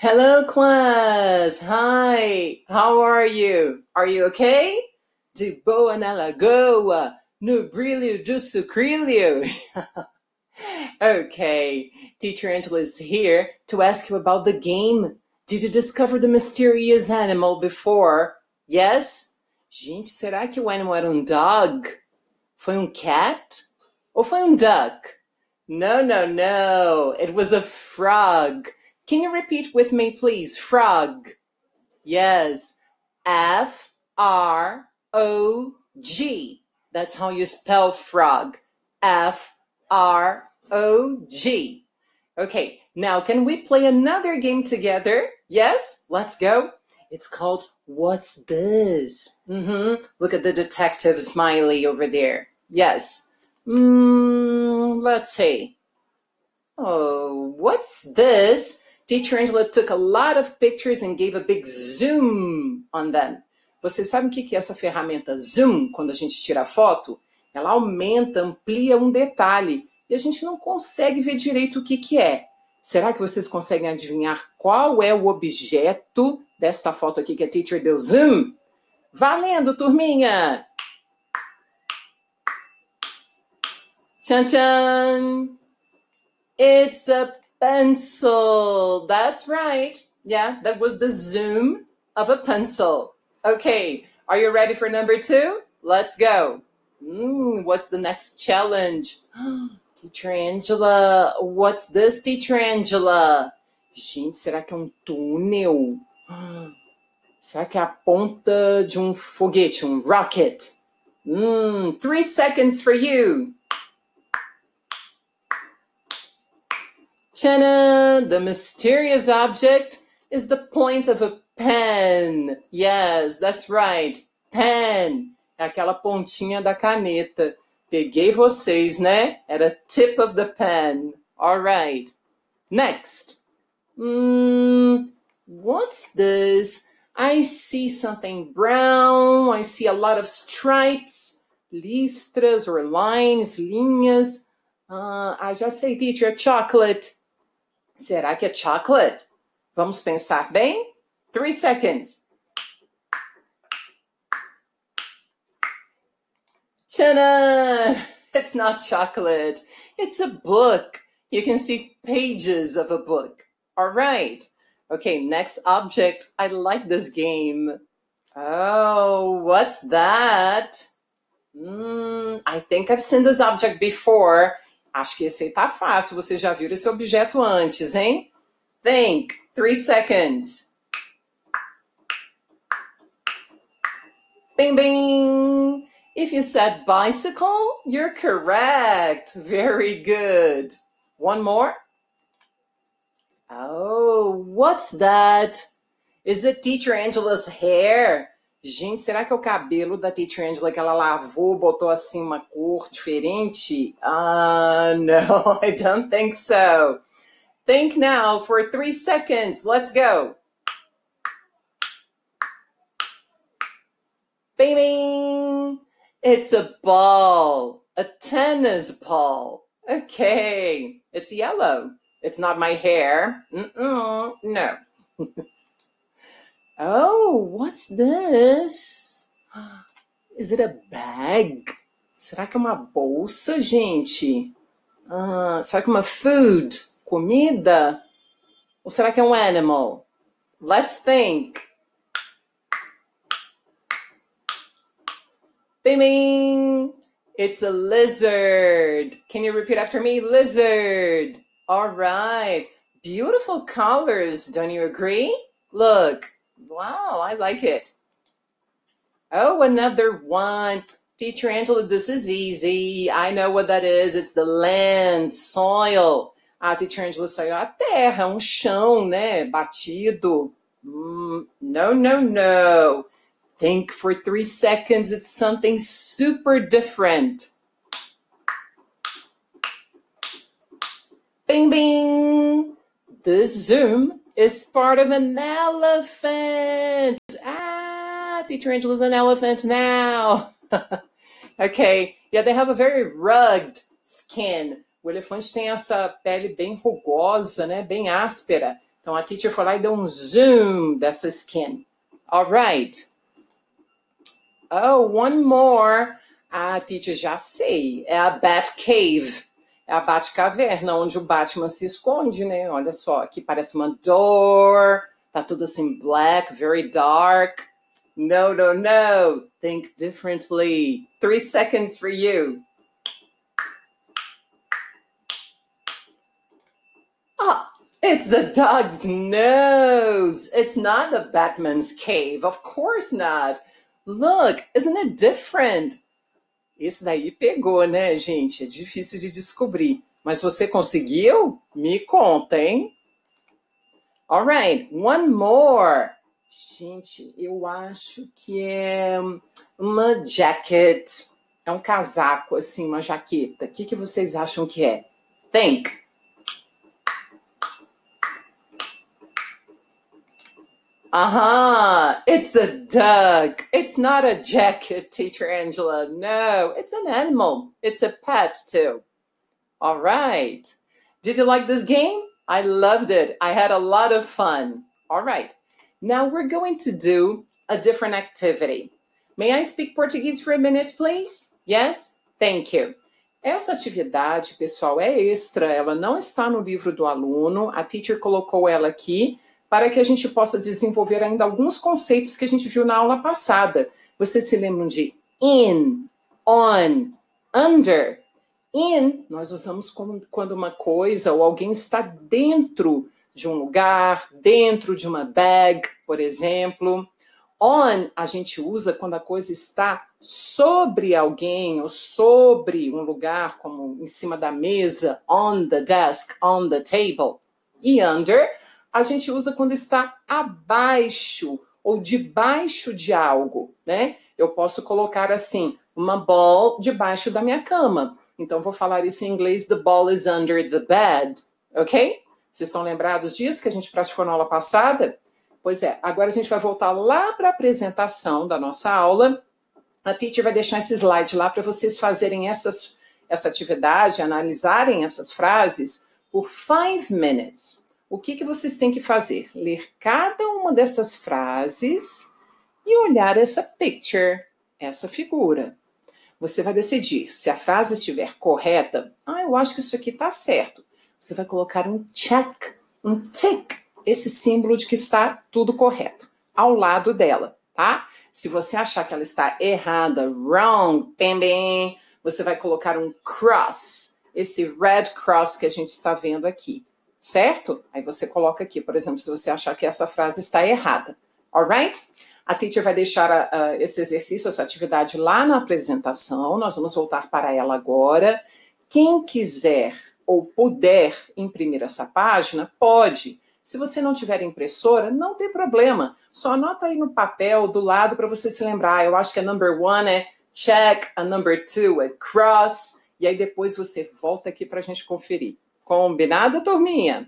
Hello, class. Hi. How are you? Are you okay? De boa na lagoa, no brilho do sucrilho. okay, Teacher Angela is here to ask you about the game. Did you discover the mysterious animal before? Yes? Gente, será que o animal era um dog? Foi um cat? Ou foi um duck? No, no, no. It was a frog. Can you repeat with me, please? Frog. Yes. F R O G. That's how you spell frog. F R O G. Okay, now can we play another game together? Yes? Let's go. It's called What's This? Mm-hmm. Look at the detective smiley over there. Yes. Mm, let's see. Oh, what's this? Teacher Angela took a lot of pictures and gave a big zoom on them. Vocês sabem o que é essa ferramenta zoom, quando a gente tira a foto? Ela aumenta, amplia um detalhe e a gente não consegue ver direito o que, que é. Será que vocês conseguem adivinhar qual é o objeto desta foto aqui que a teacher deu zoom? Valendo, turminha! Tchan, tchan! It's a Pencil. That's right. Yeah, that was the zoom of a pencil. Okay, are you ready for number two? Let's go. Mm, what's the next challenge? Teacher Angela, what's this, Teacher Angela? Gente, será que é um túnel? Será que é a ponta de um foguete, um rocket? Mm, three seconds for you. Shannon, the mysterious object is the point of a pen. Yes, that's right. Pen. É aquela pontinha da caneta. Peguei vocês, né? Era tip of the pen. All right. Next. Hmm, what's this? I see something brown. I see a lot of stripes, listras or lines, linhas. Uh, I just say, teacher, chocolate. Será que é chocolate? Vamos pensar bem? Three seconds. Tana! It's not chocolate. It's a book. You can see pages of a book. All right. Okay, next object. I like this game. Oh, what's that? Mm, I think I've seen this object before. Acho que esse aí tá fácil. Você já viu esse objeto antes, hein? Think. Three seconds. Bing, bing. If you said bicycle, you're correct. Very good. One more. Oh, what's that? Is it Teacher Angela's hair? Gente, será que é o cabelo da Teacher Angela que ela lavou, botou assim uma cor diferente? Uh, no, I don't think so. Think now for three seconds. Let's go. Bing, bing. It's a ball, a tennis ball. Okay, it's yellow. It's not my hair. Mm-mm, no. Oh, what's this? Is it a bag? Será que é uma bolsa, gente? Ah, será que é uma food? Comida? Ou será que é um animal? Let's think. Bing, bing. It's a lizard. Can you repeat after me? Lizard. All right. Beautiful colors, don't you agree? Look, Wow, I like it. Oh, another one. Teacher Angela, this is easy. I know what that is. It's the land, soil. Ah, Teacher Angela saiu a terra, um chão, né? Batido. Mm, no, no, no. Think for three seconds. It's something super different. Bing, bing. This Zoom is part of an elephant. Ah, Teacher Angela's an elephant now. okay, yeah, they have a very rugged skin. O elefante tem essa pele bem rugosa, né? Bem áspera. Então a teacher foi lá e deu um zoom dessa skin. All right. Oh, one more. A teacher já sei. É a Batcave. É a Batcaverna, onde o Batman se esconde, né? Olha só, aqui parece uma door. Tá tudo assim black, very dark. No, no, no. Think differently. Three seconds for you. Ah, it's the dog's nose. It's not the Batman's cave. Of course not. Look, isn't it different? Esse daí pegou, né, gente? É difícil de descobrir. Mas você conseguiu? Me conta, hein? All right, one more. Gente, eu acho que é uma jacket. É um casaco, assim, uma jaqueta. O que, que vocês acham que é? Think. Uh-huh. It's a duck. It's not a jacket, teacher Angela. No, it's an animal. It's a pet too. All right. Did you like this game? I loved it. I had a lot of fun. All right. Now we're going to do a different activity. May I speak Portuguese for a minute, please? Yes? Thank you. Essa atividade, pessoal, é extra. Ela não está no livro do aluno. A teacher colocou ela aqui para que a gente possa desenvolver ainda alguns conceitos que a gente viu na aula passada. Vocês se lembram de in, on, under? In, nós usamos como, quando uma coisa ou alguém está dentro de um lugar, dentro de uma bag, por exemplo. On, a gente usa quando a coisa está sobre alguém ou sobre um lugar, como em cima da mesa, on the desk, on the table. E under, a gente usa quando está abaixo ou debaixo de algo, né? Eu posso colocar assim, uma ball debaixo da minha cama. Então, vou falar isso em inglês: the ball is under the bed, ok? Vocês estão lembrados disso que a gente praticou na aula passada? Pois é, agora a gente vai voltar lá para a apresentação da nossa aula. A teacher vai deixar esse slide lá para vocês fazerem essas, essa atividade, analisarem essas frases por five minutes o que, que vocês têm que fazer? Ler cada uma dessas frases e olhar essa picture, essa figura. Você vai decidir se a frase estiver correta. Ah, eu acho que isso aqui está certo. Você vai colocar um check, um tick, esse símbolo de que está tudo correto, ao lado dela, tá? Se você achar que ela está errada, wrong, bem, bem, você vai colocar um cross, esse red cross que a gente está vendo aqui certo? Aí você coloca aqui, por exemplo, se você achar que essa frase está errada. Alright? A teacher vai deixar uh, esse exercício, essa atividade lá na apresentação. Nós vamos voltar para ela agora. Quem quiser ou puder imprimir essa página, pode. Se você não tiver impressora, não tem problema. Só anota aí no papel do lado para você se lembrar. Eu acho que a number one é check, a number two é cross, e aí depois você volta aqui para a gente conferir. Combinado, turminha?